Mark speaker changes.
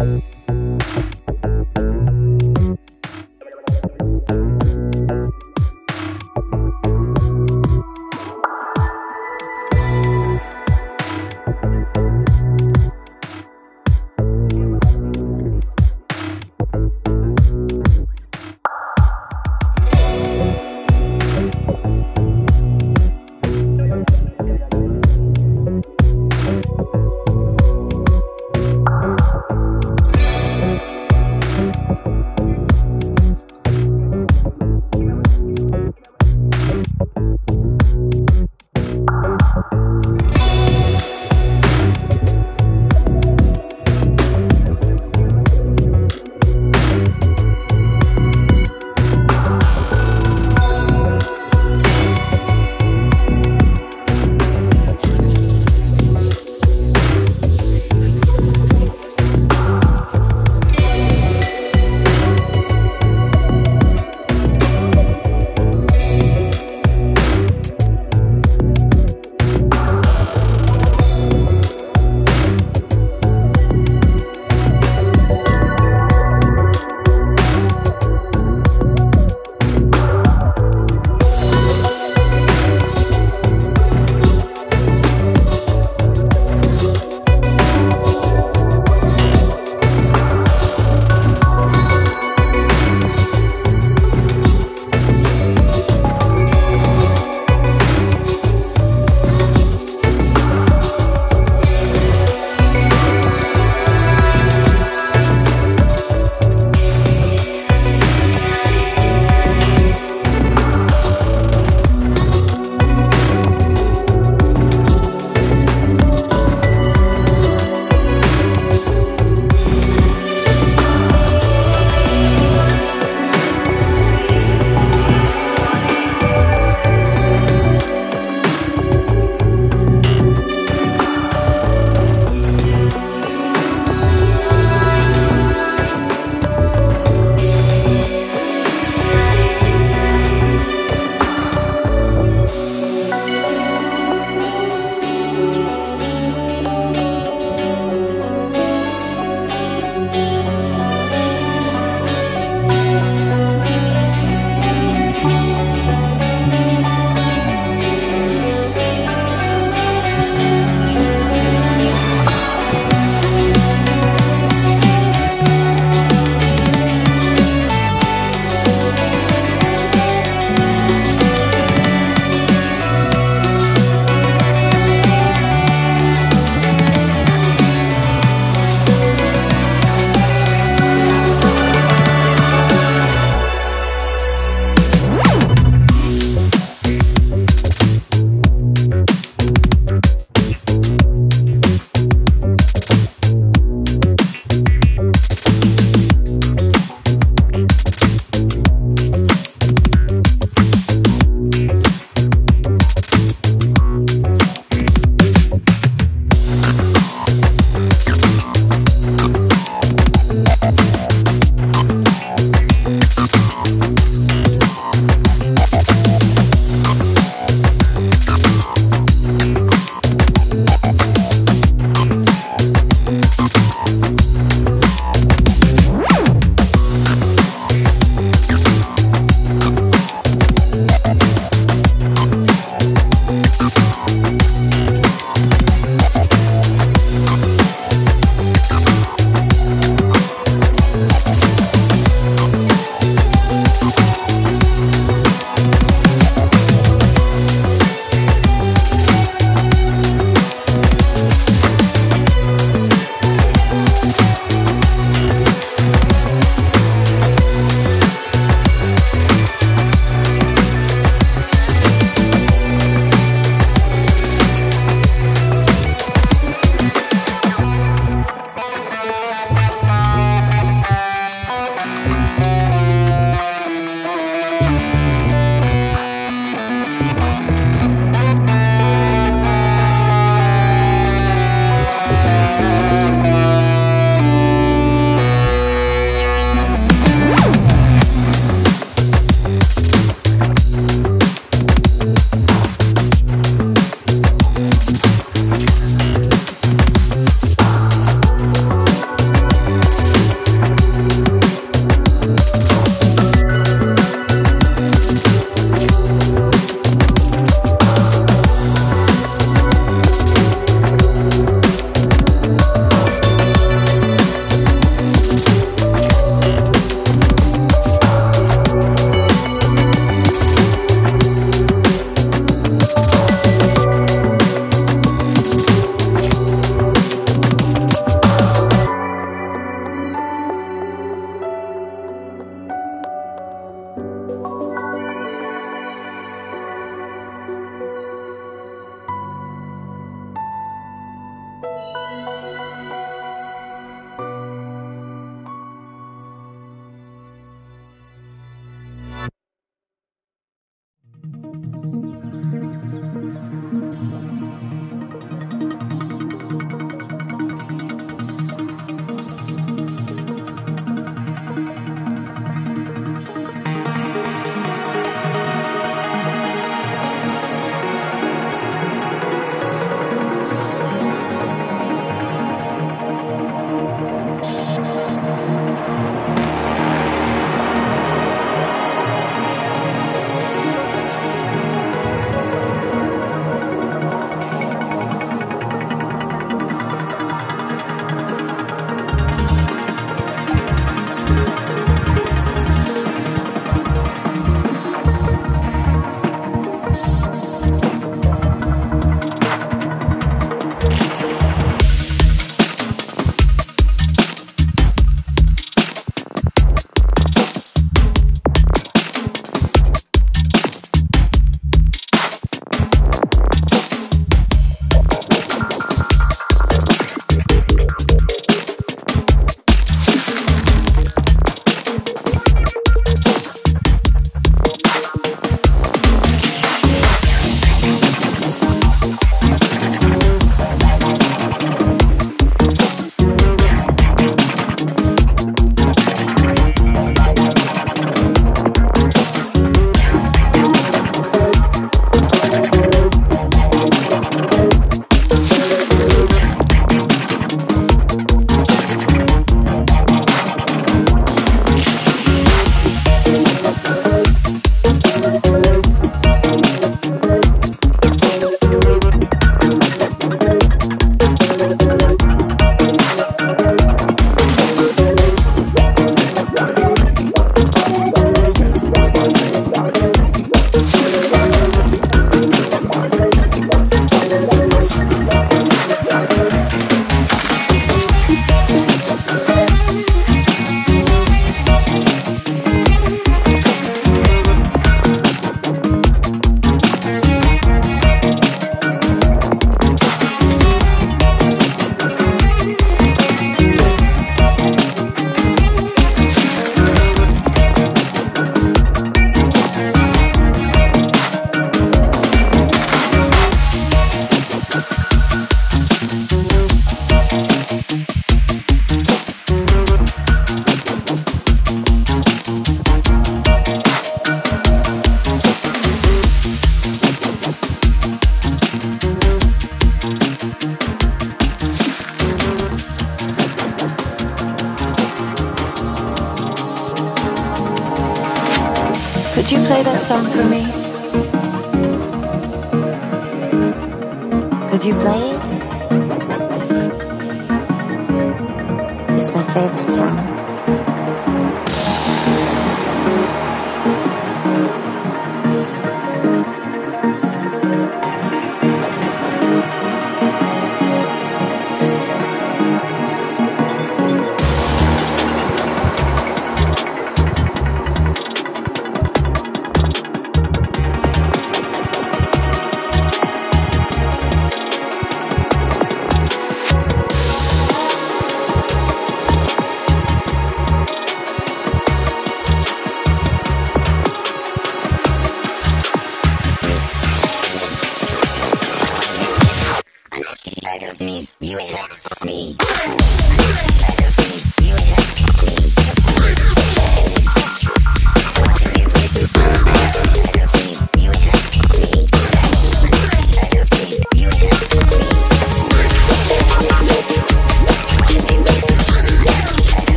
Speaker 1: and